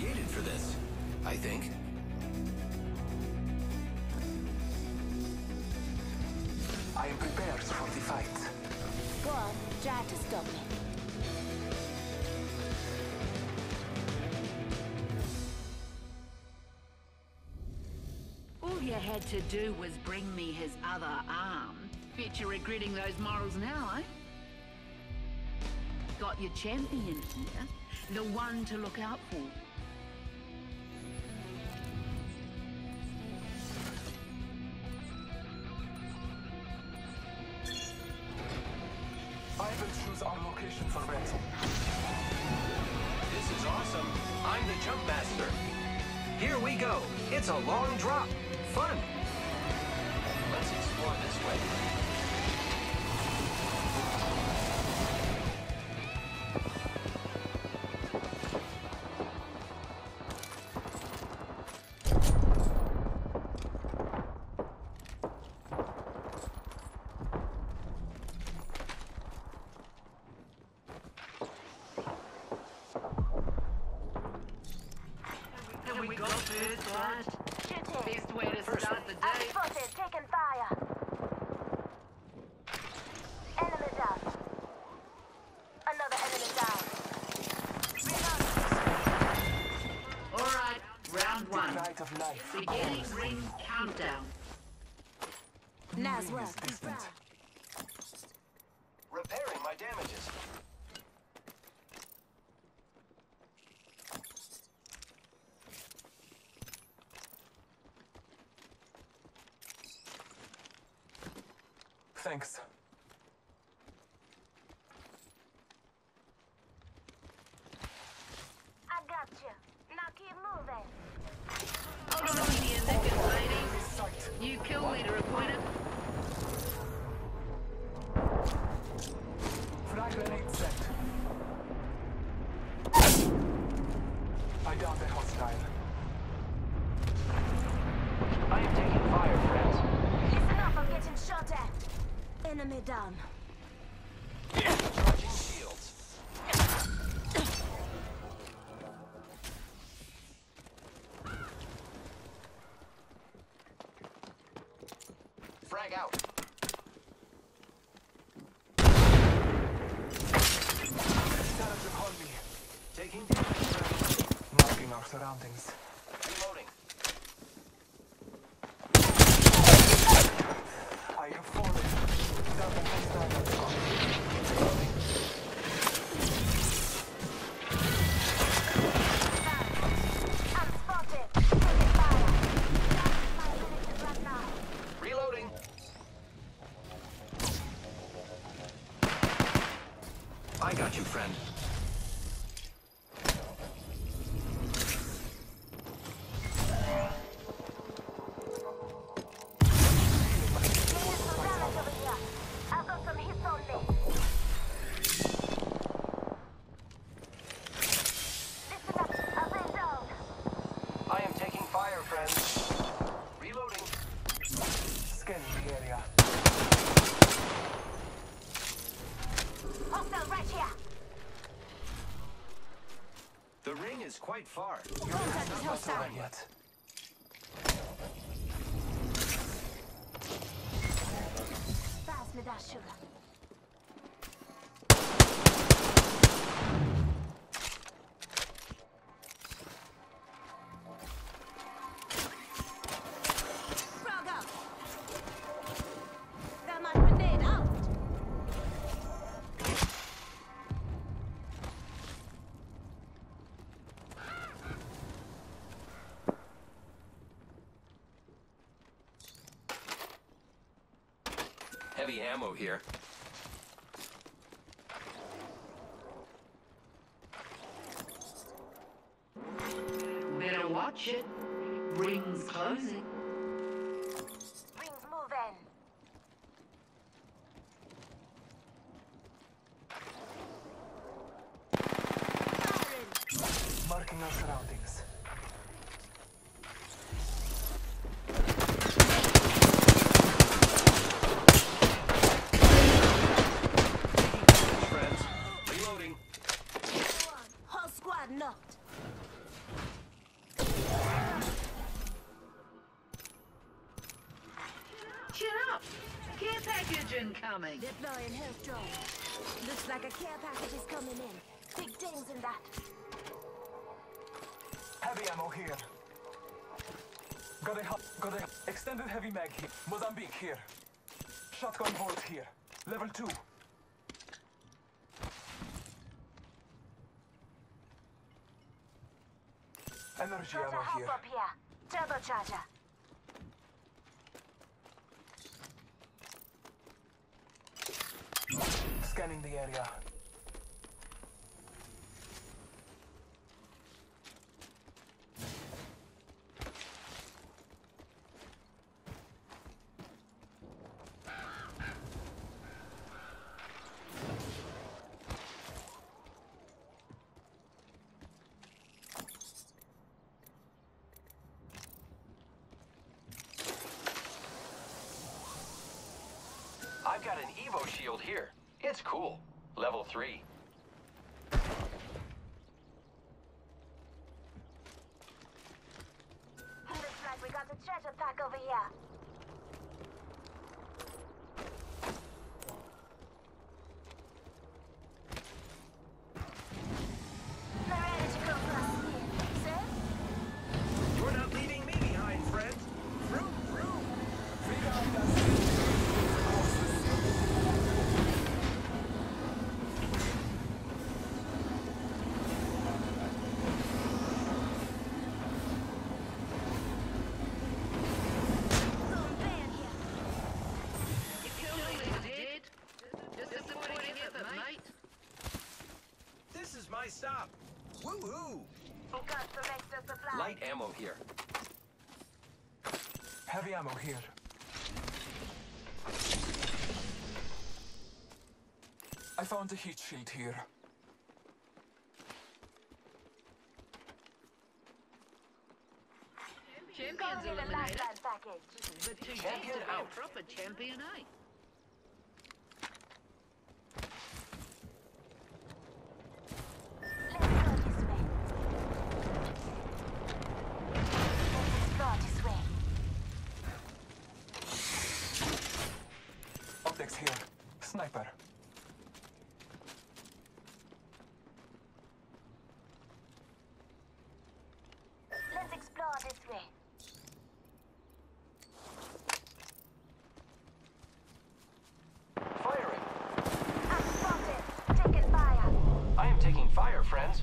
created for this, I think. I am prepared for the fight. Go on, try to stop me. All you had to do was bring me his other arm. Bet you're regretting those morals now, eh? Got your champion here, the one to look out for. Awesome. I'm the jump master. Here we go. It's a long drop. Fun. Let's explore this way. Round. Night of life. Beginning ring countdown. Nice Ring is distant. Repairing my damages. Thanks. I got you. Now keep moving. Hold on to your knickers, ladies. Sight. You kill leader appointed. Frag grenade set. I downed a hostile. I am taking fire, friends. Listen up, I'm getting shot at. Enemy down. Frag out. Taking damage. Marking our surroundings. Quite far. Contact is hostile. Yet. Pass me that sugar. Heavy ammo here. Better watch it. Ring's closing. Rings moving. Firing. Marking our surroundings. Care package incoming! Deploying health drone. Looks like a care package is coming in. Big things in that. Heavy ammo here. Got a hu- got a extended heavy mag here. Mozambique here. Shotgun bolt here. Level two. Energy ammo here. up here. Turbocharger. Scanning the area. I've got an Evo shield here. It's cool. Level 3. Looks like we got a treasure pack over here. They're ready to go for us here. Sir? You're not leaving me behind, friends. Vroom, vroom. Figure out that across the sea. Going bad here. Your killing is dead. Disappointing effort, mate. This is my stop. Woohoo! Got some extra supplies. Light ammo here. Heavy ammo here. I found a heat shield here. Champions Going eliminated. lifeline package. But too Champion to be a out. proper champion, eh? Let's go this way. Let's go this way. Optics here. Sniper. Let's explore this way. Firing. I'm spotted. Taking fire. I am taking fire, friends.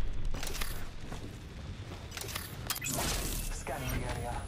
Scanning the area.